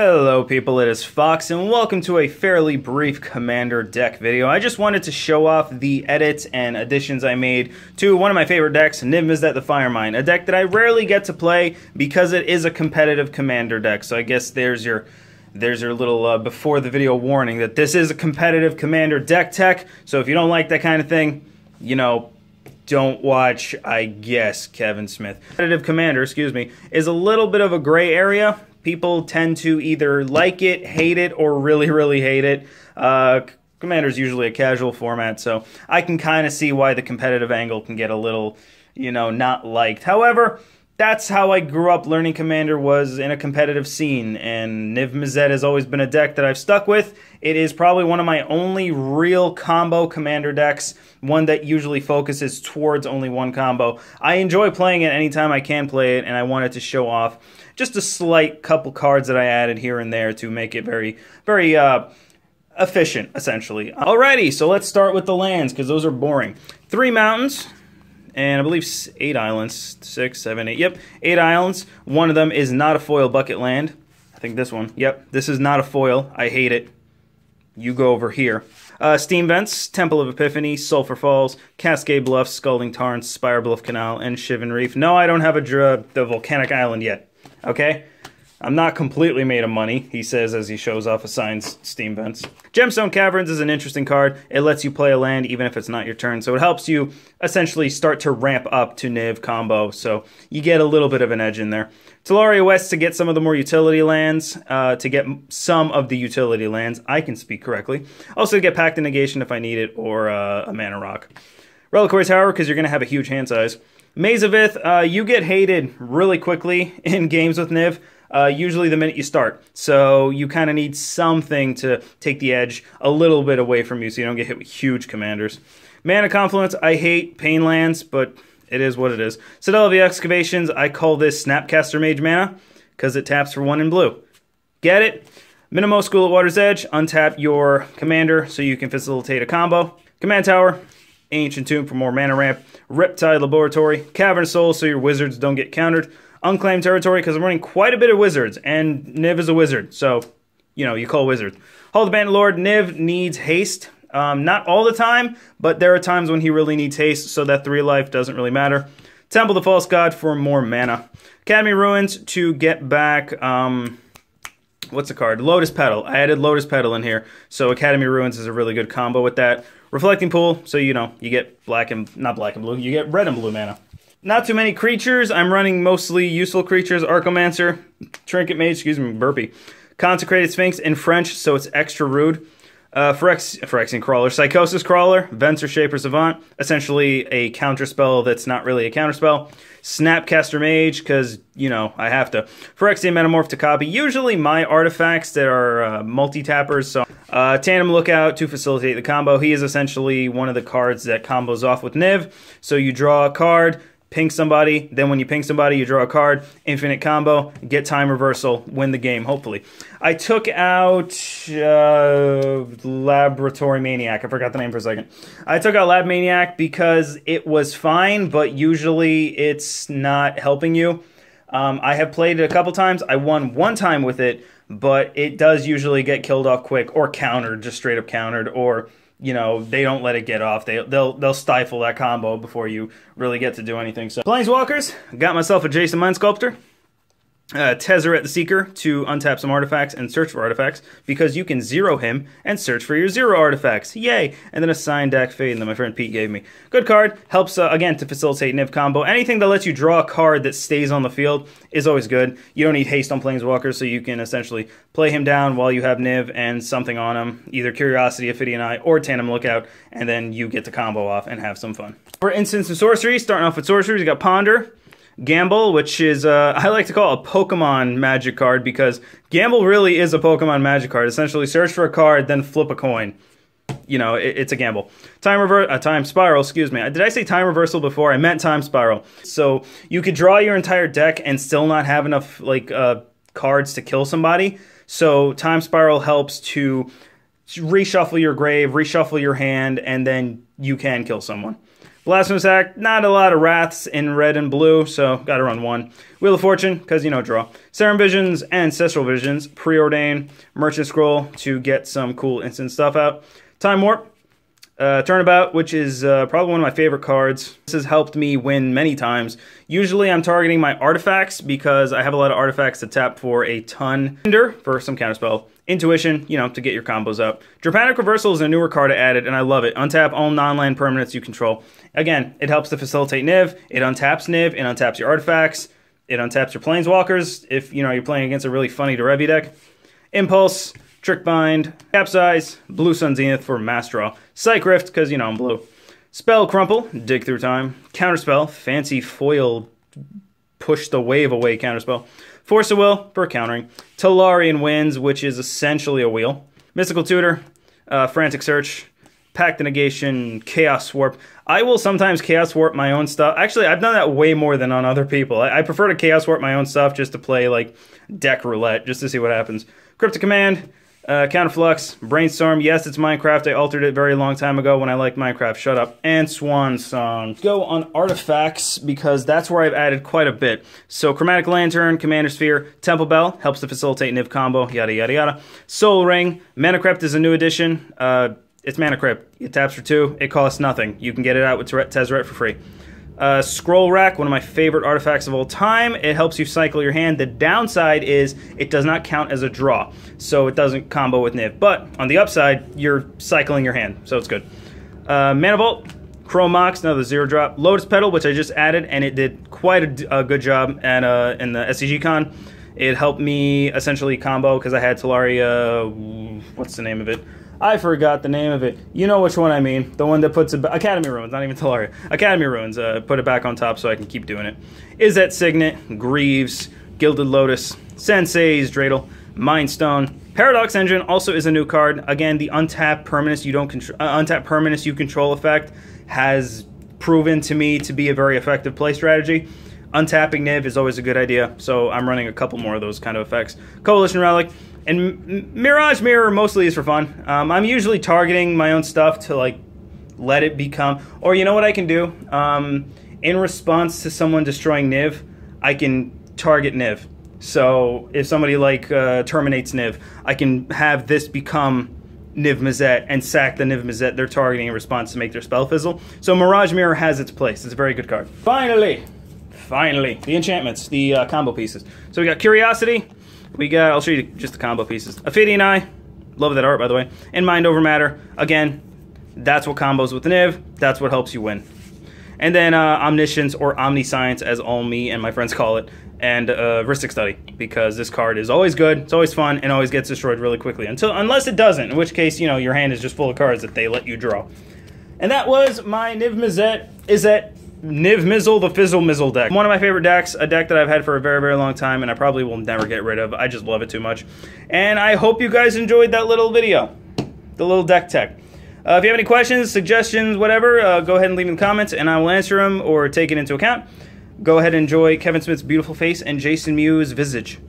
Hello people, it is Fox and welcome to a fairly brief Commander deck video. I just wanted to show off the edits and additions I made to one of my favorite decks, Niv Mizzet the Firemind, a deck that I rarely get to play because it is a competitive Commander deck. So I guess there's your there's your little uh, before the video warning that this is a competitive Commander deck tech. So if you don't like that kind of thing, you know, don't watch, I guess, Kevin Smith. Competitive Commander, excuse me, is a little bit of a gray area people tend to either like it, hate it, or really, really hate it. Uh, Commander's usually a casual format, so I can kind of see why the competitive angle can get a little, you know, not liked. However, that's how I grew up learning Commander was in a competitive scene, and Niv Mizzet has always been a deck that I've stuck with. It is probably one of my only real combo Commander decks, one that usually focuses towards only one combo. I enjoy playing it anytime I can play it, and I wanted to show off just a slight couple cards that I added here and there to make it very, very, uh, efficient, essentially. Alrighty, so let's start with the lands, because those are boring. Three mountains, and I believe eight islands. Six, seven, eight. Yep, eight islands. One of them is not a foil bucket land. I think this one. Yep, this is not a foil. I hate it. You go over here. Uh, steam Vents, Temple of Epiphany, Sulfur Falls, Cascade Bluffs, Scalding Tarns, Spire Bluff Canal, and Shivan Reef. No, I don't have a the volcanic island yet. Okay? I'm not completely made of money, he says as he shows off Assign's steam vents. Gemstone Caverns is an interesting card. It lets you play a land even if it's not your turn, so it helps you essentially start to ramp up to Niv combo, so you get a little bit of an edge in there. Tolaria West to get some of the more utility lands, uh, to get some of the utility lands, I can speak correctly. Also get Pact of Negation if I need it, or uh, a Mana Rock. Reliquary Tower, because you're going to have a huge hand size. Maze of Ith, uh, you get hated really quickly in games with Niv uh, usually the minute you start. So you kind of need something to take the edge a little bit away from you so you don't get hit with huge commanders. Mana Confluence, I hate Painlands, but it is what it is. Citadel of the Excavations, I call this Snapcaster Mage Mana because it taps for one in blue. Get it? Minamo School at Water's Edge, untap your commander so you can facilitate a combo. Command Tower, Ancient Tomb for more mana ramp. Riptide Laboratory, Cavern Soul so your wizards don't get countered unclaimed territory because I'm running quite a bit of wizards, and Niv is a wizard, so, you know, you call wizard. Hall of the Bandit Lord, Niv needs haste. Um, not all the time, but there are times when he really needs haste, so that 3 life doesn't really matter. Temple the False God for more mana. Academy Ruins to get back, um, what's the card? Lotus Petal. I added Lotus Petal in here, so Academy Ruins is a really good combo with that. Reflecting Pool, so you know, you get black and, not black and blue, you get red and blue mana. Not too many creatures. I'm running mostly useful creatures. Archaeomancer, Trinket Mage, excuse me, burpee. Consecrated Sphinx in French, so it's extra rude. Uh, Phyrex, Phyrexian Crawler, Psychosis Crawler, Venser Shaper Savant, essentially a counterspell that's not really a counterspell. Snapcaster Mage, because, you know, I have to. Phyrexian Metamorph to copy, usually my artifacts that are uh, multi-tappers, so... Uh, Tandem Lookout to facilitate the combo. He is essentially one of the cards that combos off with Niv. So you draw a card, ping somebody, then when you ping somebody, you draw a card, infinite combo, get time reversal, win the game, hopefully. I took out uh, Laboratory Maniac. I forgot the name for a second. I took out Lab Maniac because it was fine, but usually it's not helping you. Um, I have played it a couple times. I won one time with it, but it does usually get killed off quick or countered, just straight up countered, or you know they don't let it get off. They they'll they'll stifle that combo before you really get to do anything. So Planeswalkers, got myself a Jason Mind Sculptor uh, Tezzeret the Seeker to untap some artifacts and search for artifacts because you can zero him and search for your zero artifacts. Yay! And then a signed Dack Fayden that my friend Pete gave me. Good card. Helps, uh, again, to facilitate Niv combo. Anything that lets you draw a card that stays on the field is always good. You don't need haste on Planeswalkers, so you can essentially play him down while you have Niv and something on him, either Curiosity, Ophidian Eye, or Tandem Lookout, and then you get the combo off and have some fun. For instants and sorcery, starting off with sorceries, you got Ponder. Gamble, which is uh, I like to call a Pokemon Magic card because Gamble really is a Pokemon Magic card. Essentially, search for a card, then flip a coin. You know, it, it's a gamble. Time rever- uh, time spiral. Excuse me. Did I say time reversal before? I meant time spiral. So you could draw your entire deck and still not have enough like uh, cards to kill somebody. So time spiral helps to reshuffle your grave, reshuffle your hand, and then you can kill someone. Blasphemous Act, not a lot of Wraths in red and blue, so gotta run one. Wheel of Fortune, because, you know, draw. Serum Visions, Ancestral Visions, Preordain, Merchant Scroll to get some cool instant stuff out. Time Warp, uh, Turnabout, which is uh, probably one of my favorite cards. This has helped me win many times. Usually I'm targeting my artifacts because I have a lot of artifacts to tap for a ton. Hinder for some counterspell. Intuition, you know, to get your combos up. Dramatic Reversal is a newer card I added, and I love it. Untap all non-land permanents you control. Again, it helps to facilitate Niv. It untaps Niv. It untaps your artifacts. It untaps your Planeswalkers if, you know, you're playing against a really funny Derevi deck. Impulse, Trick Bind, Capsize, Blue Sun Zenith for Mass Draw, Psych Rift, because, you know, I'm blue. Spell Crumple, Dig Through Time, Counterspell, Fancy Foil, Push the Wave Away Counterspell, Force of Will for countering, Tolarian Winds, which is essentially a wheel, Mystical Tutor, uh, Frantic Search, Pact Negation, Chaos Warp. I will sometimes Chaos Warp my own stuff. Actually, I've done that way more than on other people. I, I prefer to Chaos Warp my own stuff just to play, like, deck roulette, just to see what happens. Cryptic Command, uh, Counterflux, Brainstorm, yes, it's Minecraft. I altered it very long time ago when I liked Minecraft. Shut up. And Swan Song. Go on artifacts because that's where I've added quite a bit. So Chromatic Lantern, Commander Sphere, Temple Bell helps to facilitate Niv combo, yada yada yada. Sol Ring, Mana Crypt is a new addition. Uh, it's Mana Crypt. It taps for two. It costs nothing. You can get it out with Tezzeret for free. Uh, Scroll Rack, one of my favorite artifacts of all time. It helps you cycle your hand. The downside is it does not count as a draw, so it doesn't combo with Niv. But on the upside, you're cycling your hand, so it's good. Uh, Mana Vault, Chrome Mox, another zero drop. Lotus Petal, which I just added, and it did quite a, a good job at, uh, in the SCG Con. It helped me essentially combo because I had Tolaria. What's the name of it? I forgot the name of it. You know which one I mean. The one that puts Academy Ruins, not even Tolaria. Academy Ruins. Uh, put it back on top so I can keep doing it. Izzet Signet, Greaves, Gilded Lotus, Sensei's Dreidel, Mindstone. Paradox Engine also is a new card. Again, the untapped permanents you don't control, uh, untapped permanents you control effect has proven to me to be a very effective play strategy. Untapping Niv is always a good idea, so I'm running a couple more of those kind of effects. Coalition Relic. And Mirage Mirror mostly is for fun. Um, I'm usually targeting my own stuff to like let it become. Or you know what I can do? Um, in response to someone destroying Niv, I can target Niv. So if somebody like uh, terminates Niv, I can have this become Niv Mizzet and sack the Niv Mizzet they're targeting in response to make their spell fizzle. So Mirage Mirror has its place. It's a very good card. Finally, finally, the enchantments, the uh, combo pieces. So we got Curiosity. We got, I'll show you just the combo pieces. Ophidian Eye, love that art by the way, and Mind Over Matter. Again, that's what combos with the Niv, that's what helps you win. And then uh, Omniscience or Omniscience, as all me and my friends call it, and uh, Rhystic Study, because this card is always good, it's always fun, and always gets destroyed really quickly. Until Unless it doesn't, in which case, you know, your hand is just full of cards that they let you draw. And that was my Niv Mizzet. Is that Niv Mizzle, the Fizzle Mizzle deck. One of my favorite decks, a deck that I've had for a very, very long time, and I probably will never get rid of. I just love it too much. And I hope you guys enjoyed that little video, the little deck tech. Uh, if you have any questions, suggestions, whatever, uh, go ahead and leave in the comments, and I will answer them or take it into account. Go ahead and enjoy Kevin Smith's beautiful face and Jason Mew's visage.